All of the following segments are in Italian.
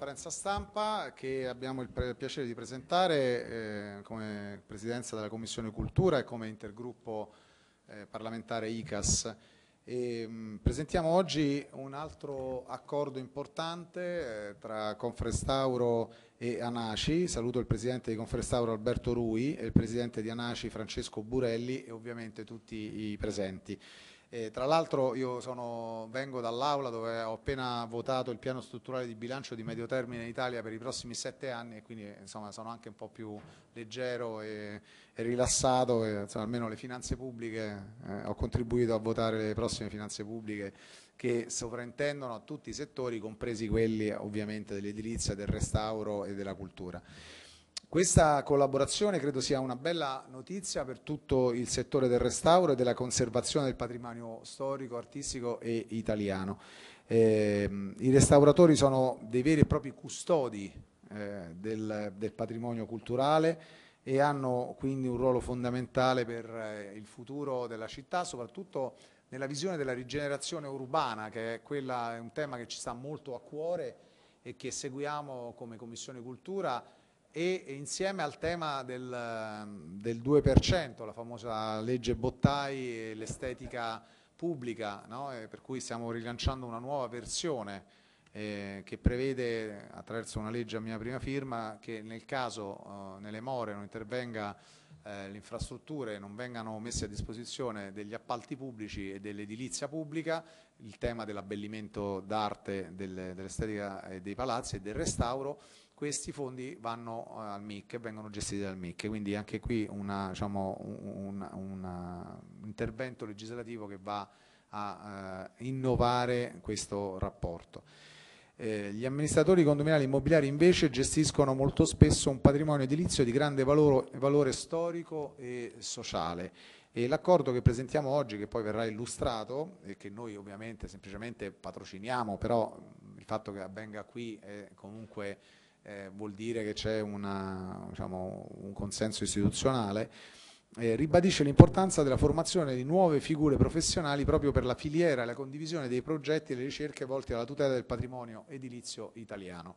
conferenza stampa che abbiamo il piacere di presentare eh, come Presidenza della Commissione Cultura e come intergruppo eh, parlamentare ICAS. E, mh, mm, presentiamo oggi un altro accordo importante eh, tra Confrestauro e Anaci. Saluto il Presidente di Confrestauro Alberto Rui e il Presidente di Anaci Francesco Burelli e ovviamente tutti i presenti. Eh, tra l'altro io sono, vengo dall'Aula dove ho appena votato il piano strutturale di bilancio di medio termine in Italia per i prossimi sette anni e quindi insomma, sono anche un po' più leggero e, e rilassato, e, insomma, almeno le finanze pubbliche, eh, ho contribuito a votare le prossime finanze pubbliche che sovrintendono a tutti i settori, compresi quelli ovviamente dell'edilizia, del restauro e della cultura. Questa collaborazione credo sia una bella notizia per tutto il settore del restauro e della conservazione del patrimonio storico, artistico e italiano. Eh, I restauratori sono dei veri e propri custodi eh, del, del, patrimonio culturale e hanno quindi un ruolo fondamentale per eh, il futuro della città, soprattutto nella visione della rigenerazione urbana, che è, quella, è un tema che ci sta molto a cuore e che seguiamo come Commissione Cultura e insieme al tema del, del 2%, la famosa legge Bottai e l'estetica pubblica, no? per cui stiamo rilanciando una nuova versione eh, che prevede attraverso una legge a mia prima firma che nel caso eh, nelle more non intervenga eh, le infrastrutture non vengano messe a disposizione degli appalti pubblici e dell'edilizia pubblica, il tema dell'abbellimento d'arte, dell'estetica e dei palazzi e del restauro questi fondi vanno uh, al MIC e vengono gestiti dal MIC, quindi anche qui una, diciamo, un, un, uh, intervento legislativo che va a uh, innovare questo rapporto. Eh, gli amministratori condominiali immobiliari invece gestiscono molto spesso un patrimonio edilizio di grande valore, valore storico e sociale e l'accordo che presentiamo oggi, che poi verrà illustrato e che noi ovviamente semplicemente patrociniamo, però il fatto che avvenga qui è comunque eh, vuol dire che c'è diciamo, un consenso istituzionale, eh, ribadisce l'importanza della formazione di nuove figure professionali proprio per la filiera e la condivisione dei progetti e le ricerche volti alla tutela del patrimonio edilizio italiano.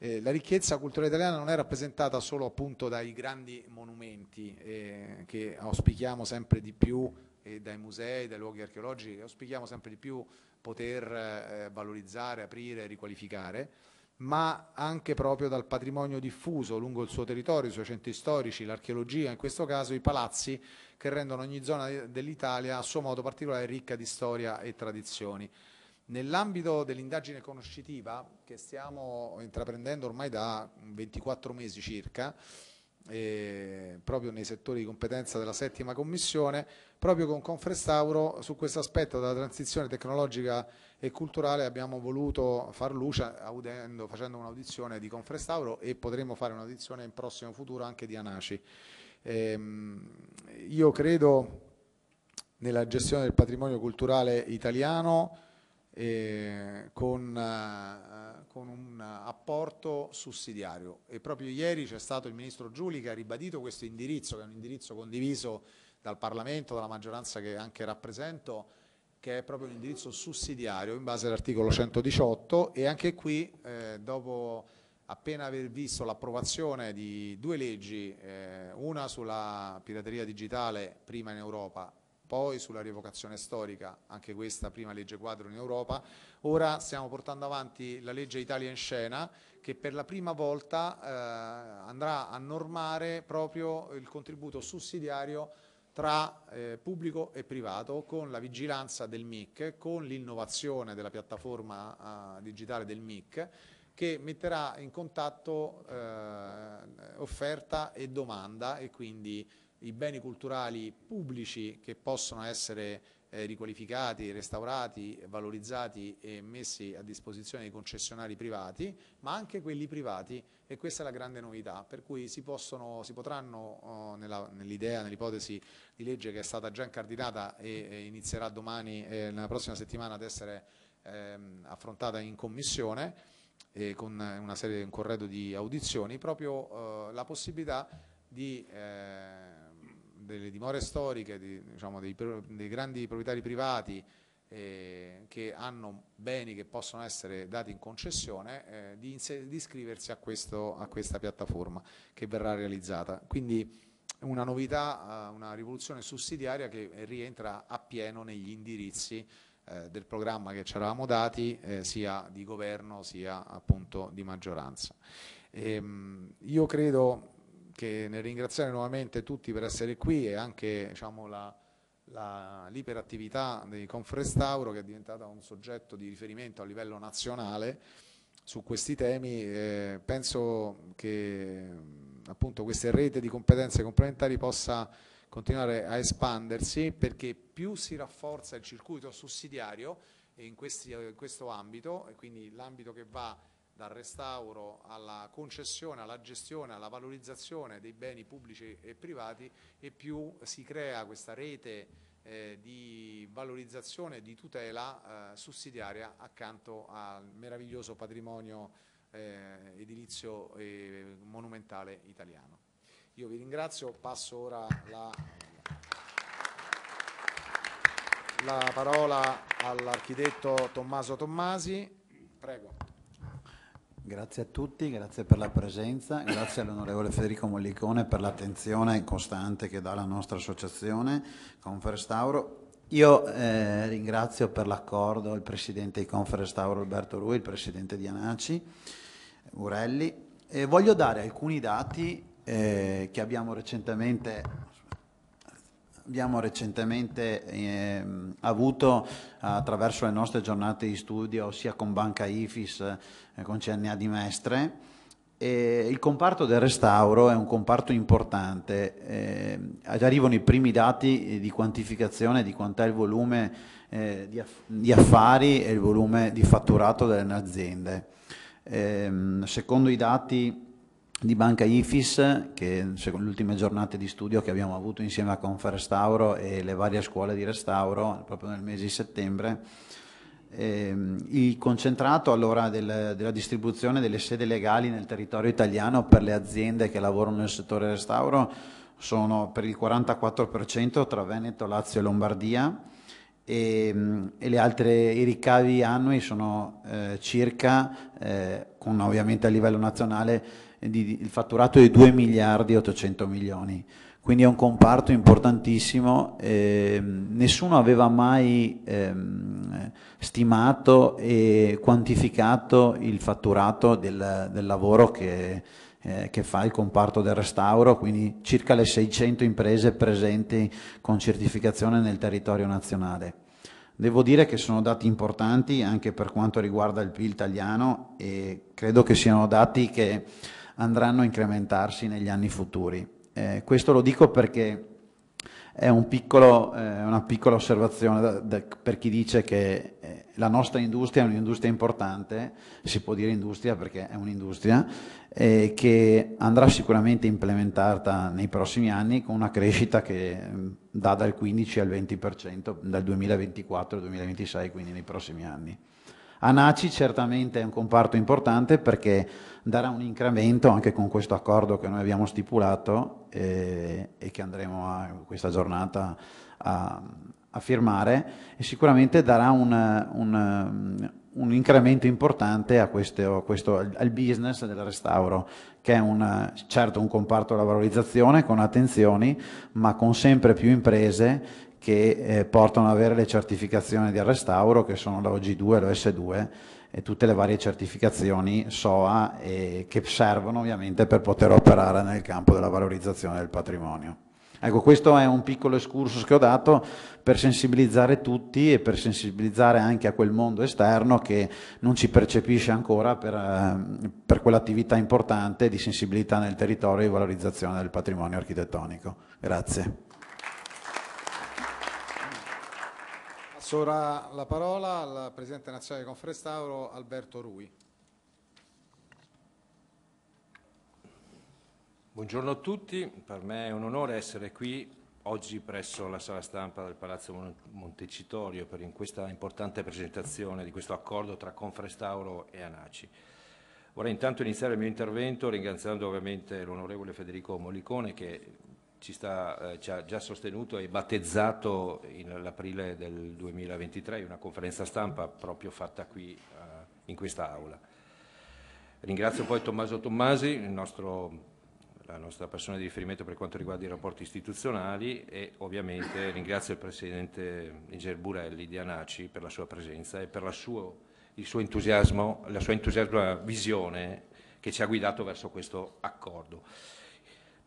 Eh, la ricchezza culturale italiana non è rappresentata solo appunto dai grandi monumenti eh, che auspichiamo sempre di più e dai musei, dai luoghi archeologici che auspichiamo sempre di più poter eh, valorizzare, aprire, riqualificare, ma anche proprio dal patrimonio diffuso lungo il suo territorio, i suoi centri storici, l'archeologia, in questo caso i palazzi che rendono ogni zona dell'Italia a suo modo particolare ricca di storia e tradizioni. Nell'ambito dell'indagine conoscitiva che stiamo intraprendendo ormai da 24 mesi circa, eh, proprio nei settori di competenza della settima commissione, proprio con Confrestauro su questo aspetto della transizione tecnologica e culturale abbiamo voluto far luce audendo, facendo un'audizione di Confrestauro e potremo fare un'audizione in prossimo futuro anche di Anaci. Eh, io credo nella gestione del patrimonio culturale italiano eh, con, eh, con, un apporto sussidiario e proprio ieri c'è stato il Ministro Giuli che ha ribadito questo indirizzo, che è un indirizzo condiviso dal Parlamento, dalla maggioranza che anche rappresento, che è proprio un indirizzo sussidiario in base all'articolo 118 e anche qui eh, dopo appena aver visto l'approvazione di due leggi, eh, una sulla pirateria digitale prima in Europa poi sulla rievocazione storica, anche questa prima legge quadro in Europa, ora stiamo portando avanti la legge Italia in scena che per la prima volta eh, andrà a normare proprio il contributo sussidiario tra eh, pubblico e privato con la vigilanza del MIC, con l'innovazione della piattaforma eh, digitale del MIC che metterà in contatto eh, offerta e domanda e quindi i beni culturali pubblici che possono essere eh, riqualificati, restaurati, valorizzati e messi a disposizione dei concessionari privati, ma anche quelli privati e questa è la grande novità, per cui si, possono, si potranno oh, nell'idea, nell'ipotesi di legge che è stata già incardinata e, e inizierà domani, eh, nella prossima settimana ad essere ehm, affrontata in commissione e con una serie, un corredo di audizioni, proprio eh, la possibilità di eh, delle dimore storiche, di, diciamo, dei, dei, grandi proprietari privati eh, che hanno beni che possono essere dati in concessione eh, di, di, iscriversi a, questo, a, questa piattaforma che verrà realizzata. Quindi una novità, eh, una rivoluzione sussidiaria che rientra appieno negli indirizzi eh, del programma che ci eravamo dati eh, sia di governo sia appunto di maggioranza. Ehm, io credo che nel ringraziare nuovamente tutti per essere qui e anche diciamo, l'iperattività di Confrestauro che è diventata un soggetto di riferimento a livello nazionale su questi temi, eh, penso che appunto questa rete di competenze complementari possa continuare a espandersi perché più si rafforza il circuito sussidiario in, questi, in questo ambito, e quindi l'ambito che va dal restauro alla concessione, alla gestione, alla valorizzazione dei beni pubblici e privati e più si crea questa rete eh, di valorizzazione e di tutela eh, sussidiaria accanto al meraviglioso patrimonio eh, edilizio e monumentale italiano. Io vi ringrazio, passo ora la, la parola all'architetto Tommaso Tommasi. Prego. Grazie a tutti, grazie per la presenza, grazie all'onorevole Federico Mollicone per l'attenzione costante che dà la nostra associazione Conferestauro. Io eh, ringrazio per l'accordo il presidente di Conferestauro Alberto Rui, il presidente di Anaci, Urelli, e voglio dare alcuni dati eh, che abbiamo recentemente abbiamo recentemente eh, avuto attraverso le nostre giornate di studio sia con Banca Ifis eh, con CNA di Mestre. E il comparto del restauro è un comparto importante, eh, arrivano i primi dati di quantificazione di quant'è il volume eh, di, aff di, affari e il volume di fatturato delle aziende. Eh, secondo i dati di Banca Ifis, che secondo le ultime giornate di studio che abbiamo avuto insieme a Conferestauro e le varie scuole di restauro, proprio nel mese di settembre, eh, il concentrato allora del, della distribuzione delle sede legali nel territorio italiano per le aziende che lavorano nel settore restauro sono per il 44% tra Veneto, Lazio e Lombardia e, e altre, i ricavi annui sono eh, circa, eh, con ovviamente a livello nazionale, di, il fatturato di 2 miliardi e 800 milioni. Quindi è un comparto importantissimo, eh, nessuno aveva mai ehm, stimato e quantificato il fatturato del, del lavoro che, eh, che, fa il comparto del restauro, quindi circa le 600 imprese presenti con certificazione nel territorio nazionale. Devo dire che sono dati importanti anche per quanto riguarda il PIL italiano e credo che siano dati che andranno a incrementarsi negli anni futuri. Eh, questo lo dico perché è un piccolo, eh, una piccola osservazione da, da, per chi dice che eh, la nostra industria è un'industria importante, si può dire industria perché è un'industria, eh, che andrà sicuramente implementata nei prossimi anni con una crescita che mh, dà dal 15 al 20% dal 2024 al 2026, quindi nei prossimi anni. ANACI certamente è un comparto importante perché darà un incremento anche con questo accordo che noi abbiamo stipulato eh, e che andremo a questa giornata a, a firmare e sicuramente darà un, un, un incremento importante a questo, a questo, al business del restauro che è un, certo un comparto della valorizzazione con attenzioni ma con sempre più imprese che eh, portano ad avere le certificazioni di restauro che sono la OG2 l'OS2 e tutte le varie certificazioni SOA eh, che servono ovviamente per poter operare nel campo della valorizzazione del patrimonio. Ecco, questo è un piccolo excursus che ho dato per sensibilizzare tutti e per sensibilizzare anche a quel mondo esterno che non ci percepisce ancora per, eh, per quell'attività importante di sensibilità nel territorio e valorizzazione del patrimonio architettonico. Grazie. Passo ora la parola al Presidente Nazionale di Confrestauro Alberto Rui. Buongiorno a tutti, per me è un onore essere qui oggi presso la sala stampa del Palazzo Montecitorio per in questa importante presentazione di questo accordo tra Confrestauro e Anaci. Vorrei intanto iniziare il mio intervento ringraziando ovviamente l'onorevole Federico Mollicone che ci, sta, eh, ci, ha già sostenuto e battezzato nell'aprile del 2023 una conferenza stampa proprio fatta qui eh, in questa aula. Ringrazio poi Tommaso Tommasi, nostro, la nostra persona di riferimento per quanto riguarda i rapporti istituzionali e ovviamente ringrazio il Presidente Niger Burelli di Anaci per la sua presenza e per la suo entusiasmo, la sua entusiasma visione che ci ha guidato verso questo accordo.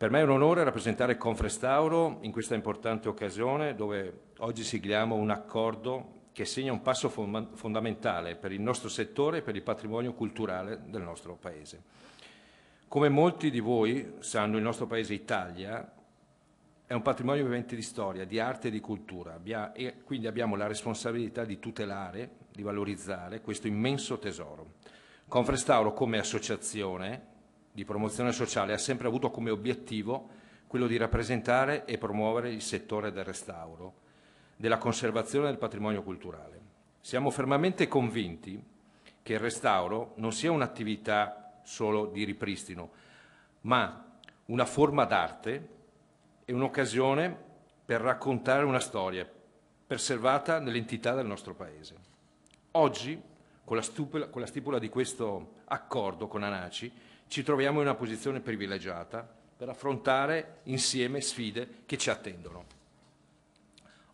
Per me è un onore rappresentare Confrestauro in questa importante occasione dove oggi sigliamo un accordo che segna un passo fondamentale per il nostro settore e per il patrimonio culturale del nostro Paese. Come molti di voi sanno, il nostro Paese Italia è un patrimonio vivente di storia, di arte e di cultura e quindi abbiamo la responsabilità di tutelare, di valorizzare questo immenso tesoro. Confrestauro come associazione di promozione sociale ha sempre avuto come obiettivo quello di rappresentare e promuovere il settore del restauro, della conservazione del patrimonio culturale. Siamo fermamente convinti che il restauro non sia un'attività solo di ripristino, ma una forma d'arte e un'occasione per raccontare una storia preservata nell'entità del nostro Paese. Oggi, con la, stupula, con la stipula di questo accordo con Anaci, ci troviamo in una posizione privilegiata per affrontare insieme sfide che ci attendono.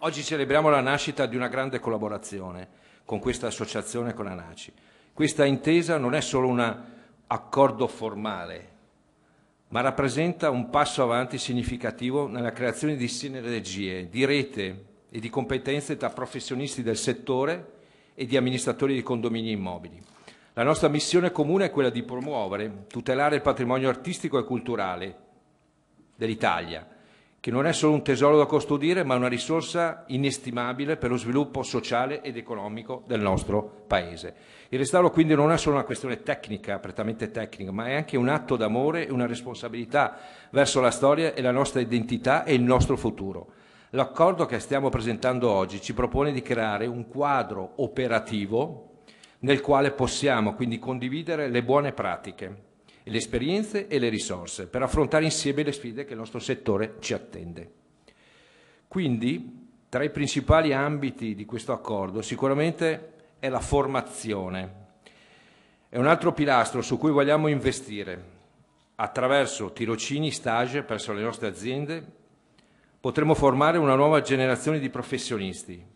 Oggi celebriamo la nascita di una grande collaborazione con questa associazione con ANACI. Questa intesa non è solo un accordo formale, ma rappresenta un passo avanti significativo nella creazione di sinergie, di rete e di competenze tra professionisti del settore e di amministratori di condomini immobili. La nostra missione comune è quella di promuovere, tutelare il patrimonio artistico e culturale dell'Italia, che non è solo un tesoro da custodire, ma una risorsa inestimabile per lo sviluppo sociale ed economico del nostro Paese. Il restauro quindi non è solo una questione tecnica, prettamente tecnica, ma è anche un atto d'amore e una responsabilità verso la storia e la nostra identità e il nostro futuro. L'accordo che stiamo presentando oggi ci propone di creare un quadro operativo nel quale possiamo quindi condividere le buone pratiche, le esperienze e le risorse per affrontare insieme le sfide che il nostro settore ci attende. Quindi, tra i principali ambiti di questo accordo, sicuramente è la formazione. È un altro pilastro su cui vogliamo investire. Attraverso tirocini, stage presso le nostre aziende, potremo formare una nuova generazione di professionisti,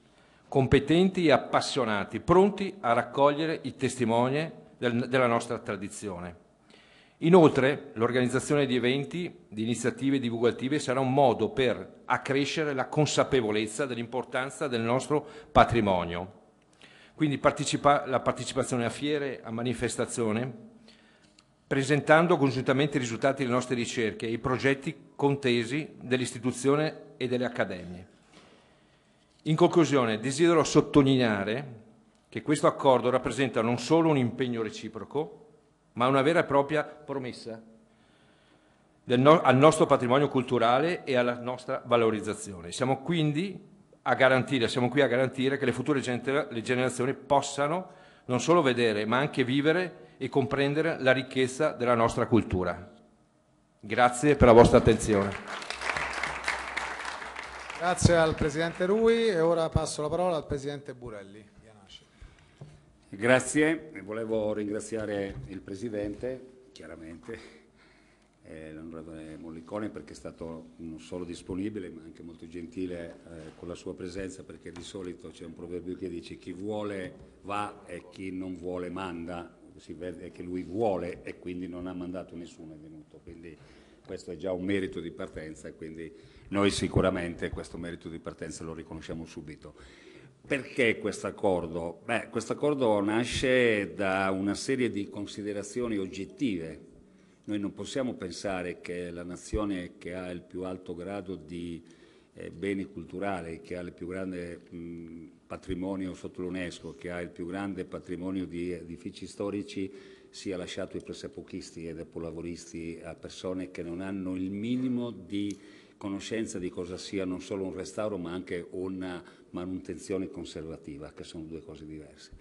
competenti e appassionati, pronti a raccogliere i testimoni del, della nostra tradizione. Inoltre, l'organizzazione di eventi, di iniziative divulgative sarà un modo per accrescere la consapevolezza dell'importanza del nostro patrimonio. Quindi partecipa la partecipazione a fiere, a manifestazioni, presentando congiuntamente i risultati delle nostre ricerche e i progetti contesi dell'istituzione e delle accademie. In conclusione, desidero sottolineare che questo accordo rappresenta non solo un impegno reciproco, ma una vera e propria promessa no al nostro patrimonio culturale e alla nostra valorizzazione. Siamo quindi a garantire, siamo qui a garantire che le future le generazioni possano non solo vedere, ma anche vivere e comprendere la ricchezza della nostra cultura. Grazie per la vostra attenzione. Grazie al Presidente Rui e ora passo la parola al Presidente Burelli. Grazie, volevo ringraziare il Presidente, chiaramente, eh, l'onorevole Mollicone perché è stato non solo disponibile ma anche molto gentile eh, con la sua presenza perché di solito c'è un proverbio che dice chi vuole va e chi non vuole manda, si vede che lui vuole e quindi non ha mandato nessuno è venuto, quindi questo è già un merito di partenza quindi noi sicuramente questo merito di partenza lo riconosciamo subito. Perché questo accordo? Beh, questo accordo nasce da una serie di considerazioni oggettive. Noi non possiamo pensare che la nazione che ha il più alto grado di eh, beni culturali, che ha il più grande mh, patrimonio sotto l'UNESCO, che ha il più grande patrimonio di edifici storici, sia lasciato ai pressapochisti e ai polavoristi a persone che non hanno il minimo di conoscenza di cosa sia non solo un restauro ma anche una manutenzione conservativa, che sono due cose diverse.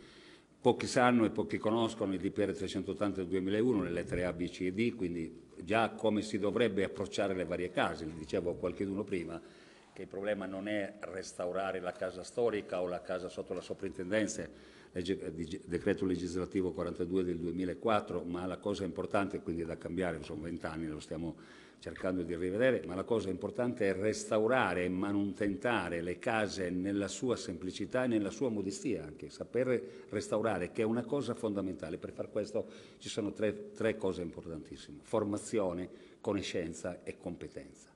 Pochi sanno e pochi conoscono il DPR 380 del 2001, le lettere A, B, C e D, quindi già come si dovrebbe approcciare le varie case. Vi dicevo a qualcuno prima che il problema non è restaurare la casa storica o la casa sotto la soprintendenza, decreto legislativo 42 del 2004, ma la cosa importante, quindi da cambiare, sono vent'anni, lo stiamo cercando di rivedere, ma la cosa importante è restaurare e manutentare le case nella sua semplicità e nella sua modestia anche, saper restaurare, che è una cosa fondamentale. Per far questo ci sono tre, tre cose importantissime, formazione, conoscenza e competenza.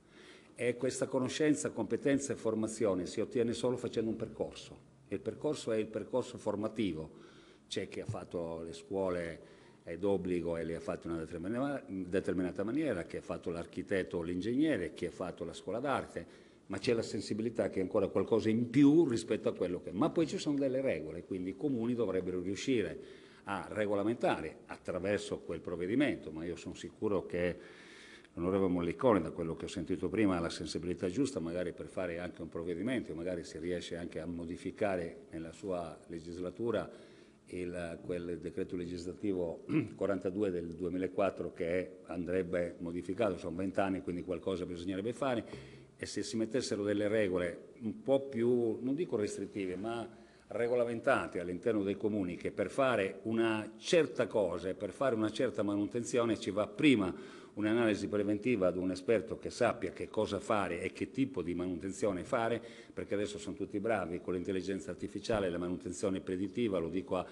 E questa conoscenza, competenza e formazione si ottiene solo facendo un percorso. Il percorso è il percorso formativo. C'è chi ha fatto le scuole d'obbligo e le ha fatte in una determinata maniera, chi ha fatto l'architetto o l'ingegnere, chi ha fatto la scuola d'arte, ma c'è la sensibilità che è ancora qualcosa in più rispetto a quello che... Ma poi ci sono delle regole, quindi i comuni dovrebbero riuscire a regolamentare attraverso quel provvedimento, ma io sono sicuro che l'onorevole Mollicone, da quello che ho sentito prima, ha la sensibilità giusta magari per fare anche un provvedimento, magari si riesce anche a modificare nella sua legislatura il, quel decreto legislativo 42 del 2004 che andrebbe modificato, sono vent'anni quindi qualcosa bisognerebbe fare. E se si mettessero delle regole un po' più, non dico restrittive, ma regolamentate all'interno dei comuni che per fare una certa cosa e per fare una certa manutenzione ci va prima un'analisi preventiva ad un esperto che sappia che cosa fare e che tipo di manutenzione fare, perché adesso sono tutti bravi con l'intelligenza artificiale, la manutenzione predittiva, lo dico,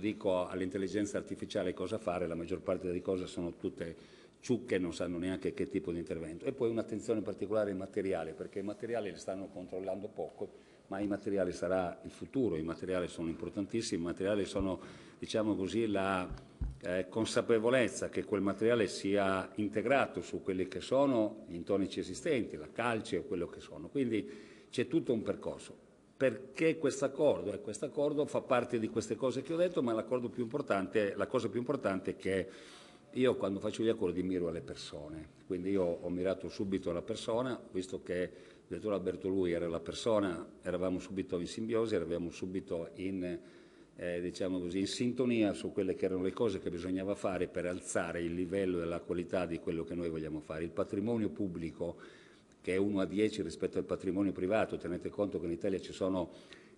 dico all'intelligenza artificiale cosa fare, la maggior parte delle cose sono tutte ciucche, non sanno neanche che tipo di intervento. E poi un'attenzione particolare ai materiali, perché i materiali li stanno controllando poco, ma i materiali sarà il futuro, i materiali sono importantissimi, i materiali sono, diciamo così, la eh, consapevolezza che quel materiale sia integrato su quelli che sono gli intonici esistenti, la calce o quello che sono. Quindi c'è tutto un percorso. Perché questo accordo? E questo accordo fa parte di queste cose che ho detto, ma l'accordo più importante, la cosa più importante è che io quando faccio gli accordi miro alle persone, quindi io ho mirato subito alla persona, visto che il direttore Alberto Lui era la persona, eravamo subito in simbiosi, eravamo subito in eh, diciamo così, in sintonia su quelle che erano le cose che bisognava fare per alzare il livello e la qualità di quello che noi vogliamo fare. Il patrimonio pubblico, che è 1 a 10 rispetto al patrimonio privato, tenete conto che in Italia ci sono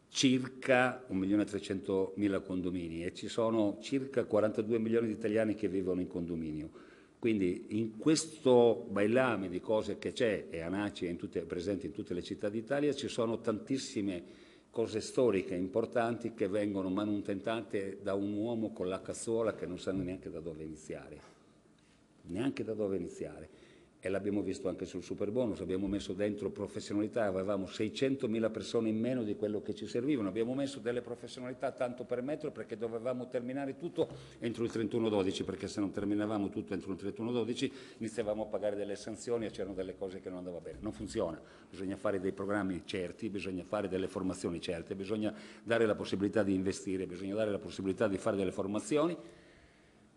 circa 1.300.000 condomini e ci sono circa 42 milioni di italiani che vivono in condominio. Quindi in questo bailame di cose che c'è, e ANACI è in tutte, presente in tutte le città d'Italia, ci sono tantissime cose storiche importanti che vengono manutentate da un uomo con la cazzuola che non sanno neanche da dove iniziare, neanche da dove iniziare e l'abbiamo visto anche sul super bonus, abbiamo messo dentro professionalità, avevamo 600.000 persone in meno di quello che ci servivano, abbiamo messo delle professionalità tanto per metro perché dovevamo terminare tutto entro il 31-12, perché se non terminavamo tutto entro il 31-12 iniziavamo a pagare delle sanzioni e c'erano delle cose che non andavano bene. Non funziona, bisogna fare dei programmi certi, bisogna fare delle formazioni certe, bisogna dare la possibilità di investire, bisogna dare la possibilità di fare delle formazioni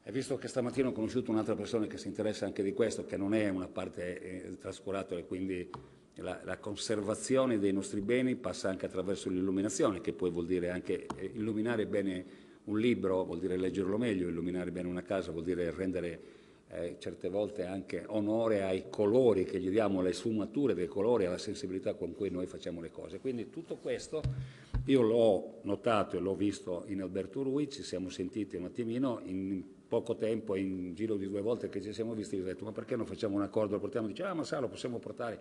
e visto che stamattina ho conosciuto un'altra persona che si interessa anche di questo, che non è una parte eh, trascurata e quindi la, la, conservazione dei nostri beni passa anche attraverso l'illuminazione, che poi vuol dire anche eh, illuminare bene un libro, vuol dire leggerlo meglio, illuminare bene una casa vuol dire rendere eh, certe volte anche onore ai colori che gli diamo, alle sfumature dei colori, alla sensibilità con cui noi facciamo le cose. Quindi tutto questo io l'ho notato e l'ho visto in Alberto Rui, ci siamo sentiti un attimino in poco tempo, in giro di due volte che ci siamo visti, ho detto ma perché non facciamo un accordo, lo portiamo, dice ah ma sa lo possiamo portare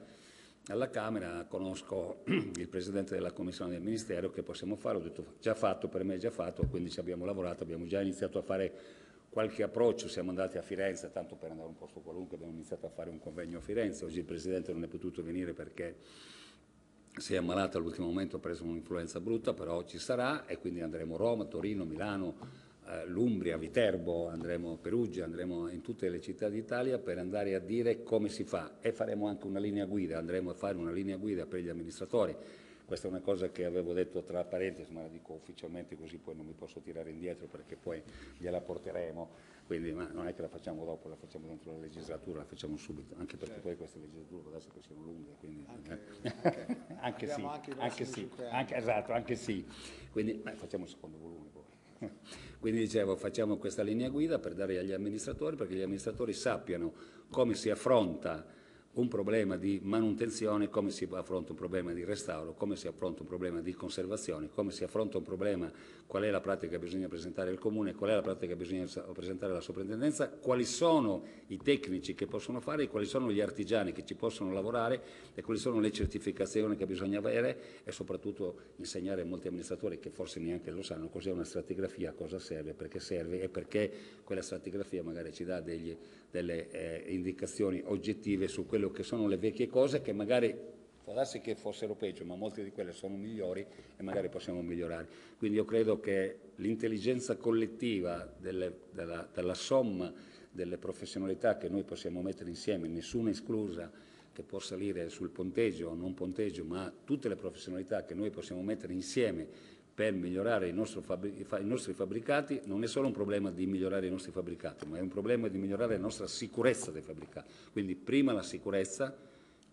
alla Camera, conosco il Presidente della Commissione del Ministero che possiamo fare, ho detto già fatto, per me è già fatto, quindi ci abbiamo lavorato, abbiamo già iniziato a fare qualche approccio, siamo andati a Firenze, tanto per andare a un posto qualunque abbiamo iniziato a fare un convegno a Firenze, oggi il Presidente non è potuto venire perché si è ammalato all'ultimo momento, ha preso un'influenza brutta, però ci sarà e quindi andremo a Roma, Torino, Milano, eh, l'Umbria, Viterbo, andremo a Perugia, andremo in tutte le città d'Italia per andare a dire come si fa e faremo anche una linea guida, andremo a fare una linea guida per gli amministratori. Questa è una cosa che avevo detto tra parentesi, ma la dico ufficialmente così poi non mi posso tirare indietro perché poi gliela porteremo. Quindi non è che la facciamo dopo, la facciamo dentro la legislatura, la facciamo subito, anche perché certo. poi queste legislature può essere che siano lunghe. Quindi, anche, eh. anche, anche sì, anche sì, anche, esatto, anche sì. Quindi eh, facciamo il secondo volume poi. Quindi dicevo, facciamo questa linea guida per dare agli amministratori, perché gli amministratori sappiano come si affronta un problema di manutenzione, come si affronta un problema di restauro, come si affronta un problema di conservazione, come si affronta un problema, qual è la pratica che bisogna presentare al Comune, qual è la pratica che bisogna presentare alla Soprintendenza, quali sono i tecnici che possono fare, quali sono gli artigiani che ci possono lavorare e quali sono le certificazioni che bisogna avere e soprattutto insegnare a molti amministratori che forse neanche lo sanno cos'è una stratigrafia, cosa serve, perché serve e perché quella stratigrafia magari ci dà degli, delle eh, indicazioni oggettive su quello quello che sono le vecchie cose che magari può darsi che fossero peggio, ma molte di quelle sono migliori e magari possiamo migliorare. Quindi io credo che l'intelligenza collettiva delle, della, della somma delle professionalità che noi possiamo mettere insieme, nessuna esclusa, che può salire sul ponteggio o non ponteggio, ma tutte le professionalità che noi possiamo mettere insieme per migliorare i nostri, fabbricati non è solo un problema di migliorare i nostri fabbricati, ma è un problema di migliorare la nostra sicurezza dei fabbricati. Quindi prima la sicurezza,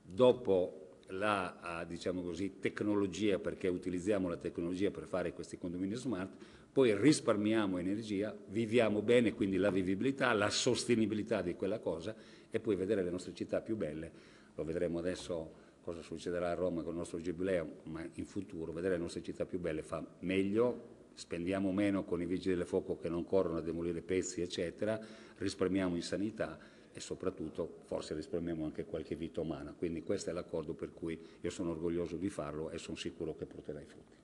dopo la diciamo così, tecnologia, perché utilizziamo la tecnologia per fare questi condomini smart, poi risparmiamo energia, viviamo bene, quindi la vivibilità, la sostenibilità di quella cosa e poi vedere le nostre città più belle, lo vedremo adesso cosa succederà a Roma con il nostro giubileo, ma in futuro vedere le nostre città più belle fa meglio, spendiamo meno con i vigili del fuoco che non corrono a demolire pezzi, eccetera, risparmiamo in sanità e soprattutto forse risparmiamo anche qualche vita umana. Quindi questo è l'accordo per cui io sono orgoglioso di farlo e sono sicuro che porterà i frutti.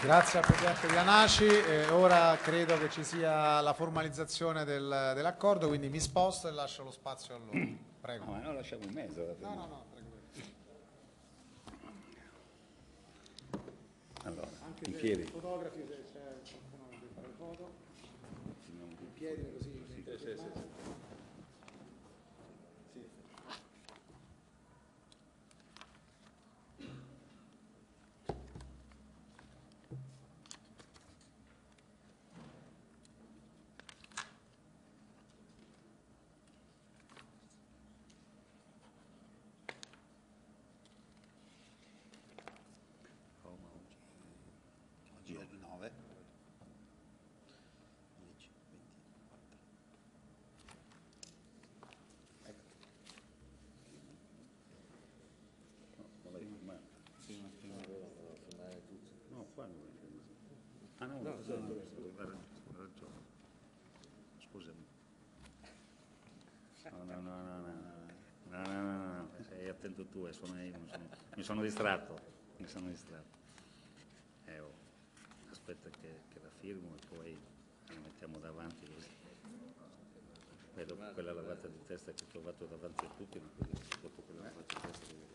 Grazie al Presidente di Anaci, eh, ora credo che ci sia la formalizzazione del, dell'accordo, quindi mi sposto e lascio lo spazio a loro. Prego. No, ma no, lasciamo in mezzo. No, no, no, prego. Allora, Anche in piedi. fotografi, se c'è qualcuno che fare le foto. In piedi così. Sì, sì, sì, sì. attento tu, eh, sono io, mi sono, mi sono distratto, mi sono distratto. Eh, oh, aspetta che, che, la firmo e poi la mettiamo davanti così. Vedo quella lavata di testa che ho trovato davanti a tutti, ma dopo quella lavata di testa